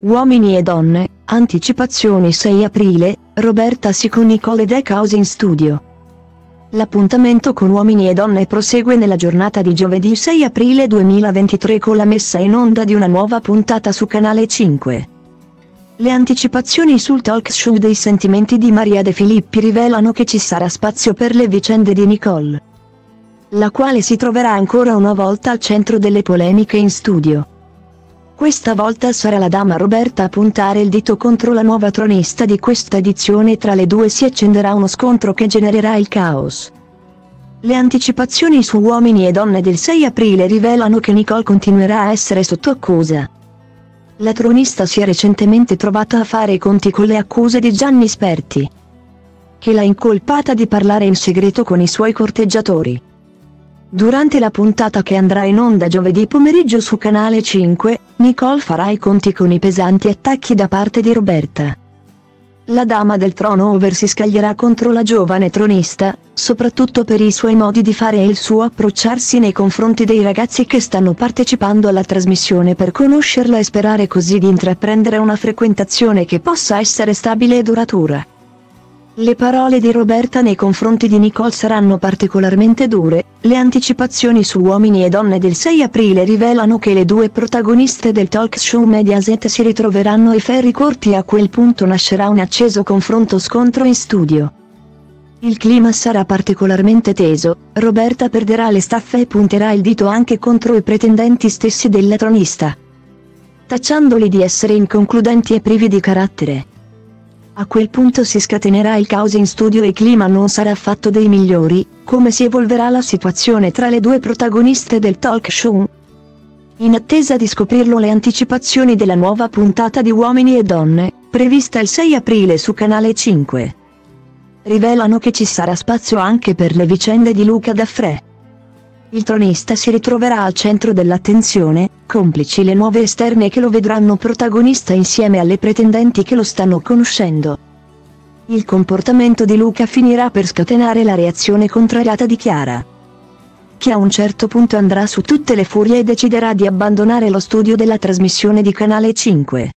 Uomini e donne, anticipazioni 6 aprile, Roberta si con Nicole Deck House in studio. L'appuntamento con Uomini e Donne prosegue nella giornata di giovedì 6 aprile 2023 con la messa in onda di una nuova puntata su Canale 5. Le anticipazioni sul talk show dei sentimenti di Maria De Filippi rivelano che ci sarà spazio per le vicende di Nicole, la quale si troverà ancora una volta al centro delle polemiche in studio. Questa volta sarà la dama Roberta a puntare il dito contro la nuova tronista di questa edizione e tra le due si accenderà uno scontro che genererà il caos. Le anticipazioni su uomini e donne del 6 aprile rivelano che Nicole continuerà a essere sotto accusa. La tronista si è recentemente trovata a fare i conti con le accuse di Gianni Sperti, che l'ha incolpata di parlare in segreto con i suoi corteggiatori. Durante la puntata che andrà in onda giovedì pomeriggio su Canale 5, Nicole farà i conti con i pesanti attacchi da parte di Roberta. La dama del trono over si scaglierà contro la giovane tronista, soprattutto per i suoi modi di fare e il suo approcciarsi nei confronti dei ragazzi che stanno partecipando alla trasmissione per conoscerla e sperare così di intraprendere una frequentazione che possa essere stabile e duratura. Le parole di Roberta nei confronti di Nicole saranno particolarmente dure, le anticipazioni su Uomini e Donne del 6 aprile rivelano che le due protagoniste del talk show Mediaset si ritroveranno ai ferri corti e a quel punto nascerà un acceso confronto scontro in studio. Il clima sarà particolarmente teso, Roberta perderà le staffe e punterà il dito anche contro i pretendenti stessi della tronista, tacciandoli di essere inconcludenti e privi di carattere. A quel punto si scatenerà il caos in studio e il clima non sarà affatto dei migliori, come si evolverà la situazione tra le due protagoniste del talk show. In attesa di scoprirlo le anticipazioni della nuova puntata di Uomini e Donne, prevista il 6 aprile su Canale 5, rivelano che ci sarà spazio anche per le vicende di Luca Daffré. Il tronista si ritroverà al centro dell'attenzione, complici le nuove esterne che lo vedranno protagonista insieme alle pretendenti che lo stanno conoscendo. Il comportamento di Luca finirà per scatenare la reazione contrariata di Chiara, che a un certo punto andrà su tutte le furie e deciderà di abbandonare lo studio della trasmissione di Canale 5.